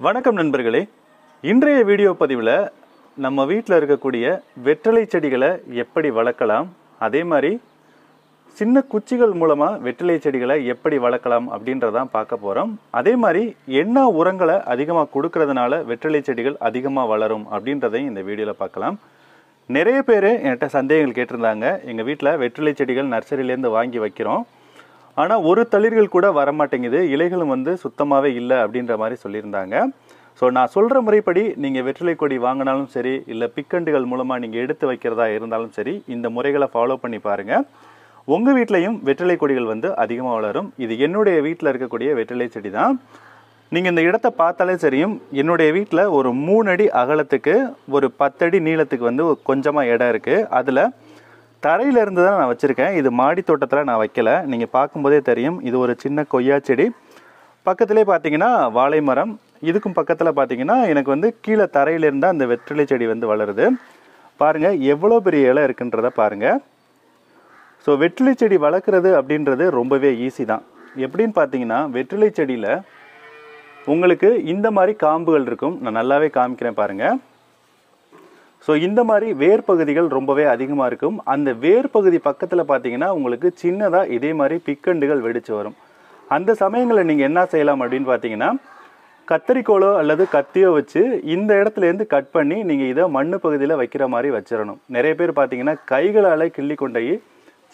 வணக்கம் நண்பர்களே. இன்றைய வீடியோ பதிவில் நம்ம வீட்டில் இருக்கக்கூடிய வெற்றிலை செடிகளை எப்படி வளர்க்கலாம் அதே மாதிரி சின்ன குச்சிகள் மூலமாக வெற்றிலை செடிகளை எப்படி வளர்க்கலாம் அப்படின்றதான் பார்க்க போகிறோம் அதே மாதிரி என்ன உரங்களை அதிகமாக கொடுக்கறதுனால வெற்றிலை செடிகள் அதிகமாக வளரும் அப்படின்றதையும் இந்த வீடியோவில் பார்க்கலாம். நிறைய பேர் என்கிட்ட சந்தேகங்கள் கேட்டிருந்தாங்க. எங்கள் வீட்டில் வெற்றிலை செடிகள் நர்சரியிலேருந்து வாங்கி வைக்கிறோம். ஆனால் ஒரு தளிர்கள் கூட வரமாட்டேங்குது. இலைகளும் வந்து சுத்தமாகவே இல்லை அப்படின்ற மாதிரி சொல்லியிருந்தாங்க. ஸோ நான் சொல்கிற முறைப்படி நீங்கள் வெற்றிலை கொடி வாங்கினாலும் சரி இல்லை பிக்கண்டுகள் மூலமாக நீங்கள் எடுத்து வைக்கிறதா இருந்தாலும் சரி இந்த முறைகளை ஃபாலோ பண்ணி பாருங்கள் உங்கள் வீட்லேயும் வெற்றிலை கொடிகள் வந்து அதிகமாக வளரும். இது என்னுடைய வீட்டில் இருக்கக்கூடிய வெற்றிலை செடி தான் நீங்கள் இந்த இடத்த பார்த்தாலே தெரியும் என்னுடைய வீட்டில் ஒரு மூணு அடி அகலத்துக்கு ஒரு பத்தடி நீளத்துக்கு வந்து கொஞ்சமாக இடம் இருக்குது அதில் தரையில் இருந்து தான் நான் வச்சுருக்கேன். இது மாடி தோட்டத்தில் நான் வைக்கல. நீங்கள் பார்க்கும்போதே தெரியும். இது ஒரு சின்ன கொய்யா செடி. பக்கத்துலேயே பார்த்தீங்கன்னா வாழை மரம். இதுக்கும் பக்கத்தில் பார்த்தீங்கன்னா எனக்கு வந்து கீழே தரையிலிருந்து அந்த வெற்றிலை செடி வந்து வளருது. பாருங்கள் எவ்வளோ பெரிய இலை இருக்குன்றத பாருங்கள் ஸோ வெற்றிலை செடி வளர்க்குறது அப்படின்றது ரொம்பவே ஈஸி தான். எப்படின்னு பார்த்தீங்கன்னா வெற்றிலை செடியில் உங்களுக்கு இந்த மாதிரி காம்புகள் இருக்கும். நான் நல்லாவே காமிக்கிறேன் பாருங்கள் ஸோ இந்த மாதிரி வேர் பகுதிகள் ரொம்பவே அதிகமாக இருக்கும். அந்த வேர் பகுதி பக்கத்தில் பார்த்தீங்கன்னா உங்களுக்கு சின்னதாக இதே மாதிரி பிக்கண்டுகள் வெடிச்சு வரும். அந்த சமயங்களில் நீங்கள் என்ன செய்யலாம் அப்படின்னு பார்த்தீங்கன்னா கத்தரிக்கோலோ அல்லது கத்தியோ வச்சு இந்த இடத்துலேருந்து கட் பண்ணி நீங்கள் இதை மண்ணு பகுதியில் வைக்கிற மாதிரி வச்சிடணும். நிறைய பேர் பார்த்தீங்கன்னா கைகளால் கிள்ளி கொண்டு போய்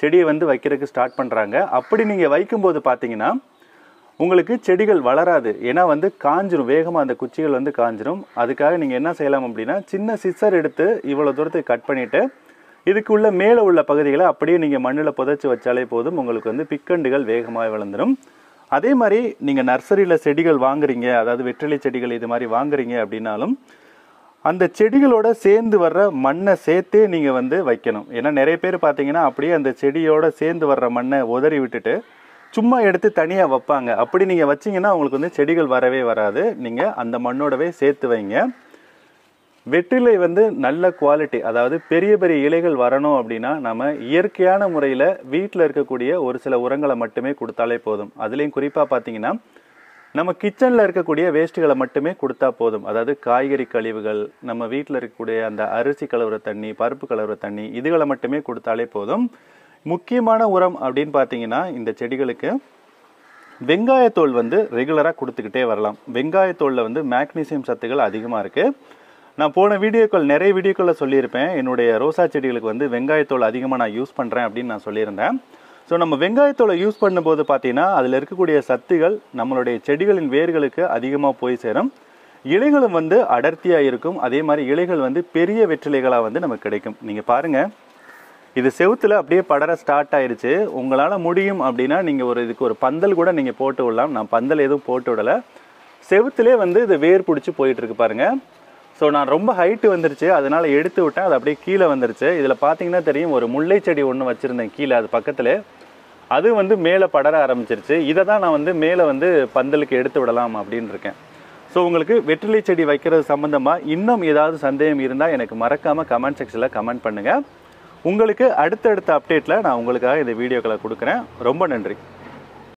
செடியை வந்து வைக்கிறதுக்கு ஸ்டார்ட் பண்ணுறாங்க அப்படி நீங்கள் வைக்கும்போது பார்த்தீங்கன்னா உங்களுக்கு செடிகள் வளராது. ஏன்னா வந்து காஞ்சிரும். வேகமாக அந்த குச்சிகள் வந்து காஞ்சிரும். அதுக்காக நீங்கள் என்ன செய்யலாம் அப்படின்னா சின்ன சிசர் எடுத்து இவ்வளோ தூரத்துக்கு கட் பண்ணிவிட்டு இதுக்கு உள்ள மேலே உள்ள பகுதிகளை அப்படியே நீங்கள் மண்ணில் புதைச்சி வச்சாலே போதும். உங்களுக்கு வந்து பிக்கண்டுகள் வேகமாக வளர்ந்துடும் அதே மாதிரி நீங்கள் நர்சரியில் செடிகள் வாங்குறீங்க அதாவது வெற்றிலை செடிகள் இது மாதிரி வாங்குறீங்க அப்படின்னாலும் அந்த செடிகளோட சேர்ந்து வர்ற மண்ணை சேர்த்தே நீங்கள் வந்து வைக்கணும். ஏன்னா நிறைய பேர் பார்த்தீங்கன்னா அப்படியே அந்த செடியோட சேர்ந்து வர்ற மண்ணை உதறி விட்டுட்டு சும்மா எடுத்து தனியாக வைப்பாங்க. அப்படி நீங்கள் வச்சிங்கன்னா உங்களுக்கு வந்து செடிகள் வரவே வராது. நீங்கள் அந்த மண்ணோடவே சேர்த்து வைங்க. வெற்றிலை வந்து நல்ல குவாலிட்டி அதாவது பெரிய பெரிய இலைகள் வரணும் அப்படின்னா நம்ம இயற்கையான முறையில் வீட்டில் இருக்கக்கூடிய ஒரு சில உரங்களை மட்டுமே கொடுத்தாலே போதும். அதுலேயும் குறிப்பாக பார்த்தீங்கன்னா நம்ம கிச்சனில் இருக்கக்கூடிய வேஸ்ட்டுகளை மட்டுமே கொடுத்தா போதும். அதாவது காய்கறி கழிவுகள் நம்ம வீட்டில் இருக்கக்கூடிய அந்த அரிசி கலவுற தண்ணி பருப்பு கலவுற தண்ணி இதுகளை மட்டுமே கொடுத்தாலே போதும். முக்கியமான உரம் அப்படின்னு பார்த்தீங்கன்னா இந்த செடிகளுக்கு வெங்காயத்தோல் வந்து ரெகுலராக கொடுத்துக்கிட்டே வரலாம். வெங்காயத்தோலில் வந்து மேக்னீசியம் சத்துக்கள் அதிகமாக இருக்குது நான் போன வீடியோக்கள் நிறைய வீடியோக்களில் சொல்லியிருப்பேன். என்னுடைய ரோசா செடிகளுக்கு வந்து வெங்காயத்தோல் அதிகமாக நான் யூஸ் பண்ணுறேன் அப்படின்னு நான் சொல்லியிருந்தேன். ஸோ நம்ம வெங்காயத்தோலை யூஸ் பண்ணும்போது பார்த்தீங்கன்னா அதில் இருக்கக்கூடிய சத்துகள் நம்மளுடைய செடிகளின் வேர்களுக்கு அதிகமாக போய் சேரும். இலைகளும் வந்து அடர்த்தியாக இருக்கும். அதே மாதிரி இலைகள் வந்து பெரிய வெற்றிலைகளாக வந்து நமக்கு கிடைக்கும். நீங்கள் பாருங்கள் இது செவுத்தில் அப்படியே படர ஸ்டார்ட் ஆயிடுச்சு உங்களால் முடியும் அப்படின்னா நீங்கள் ஒரு இதுக்கு ஒரு பந்தல் கூட நீங்கள் போட்டு விடலாம். நான் பந்தல் எதுவும் போட்டு விடலை. செவுத்துலேயே வந்து இது வேர் பிடிச்சி போயிட்டுருக்கு பாருங்கள் ஸோ நான் ரொம்ப ஹைட்டு வந்துருச்சு. அதனால் எடுத்து விட்டேன். அது அப்படியே கீழே வந்துருச்சு. இதில் பார்த்தீங்கன்னா தெரியும் ஒரு முல்லை செடி ஒன்று வச்சுருந்தேன் கீழே அது பக்கத்தில். அது வந்து மேலே படர ஆரம்பிச்சிருச்சு. இதை தான் நான் வந்து மேலே வந்து பந்தலுக்கு எடுத்து விடலாம் அப்படின்னு இருக்கேன். ஸோ உங்களுக்கு வெற்றிலை செடி வைக்கிறது சம்மந்தமாக இன்னும் ஏதாவது சந்தேகம் இருந்தால் எனக்கு மறக்காமல் கமெண்ட் செக்ஷனில் கமெண்ட் பண்ணுங்கள் உங்களுக்கு அடுத்தடுத்த அப்டேட்டில் நான் உங்களுக்காக இந்த வீடியோக்களை கொடுக்குறேன். ரொம்ப நன்றி.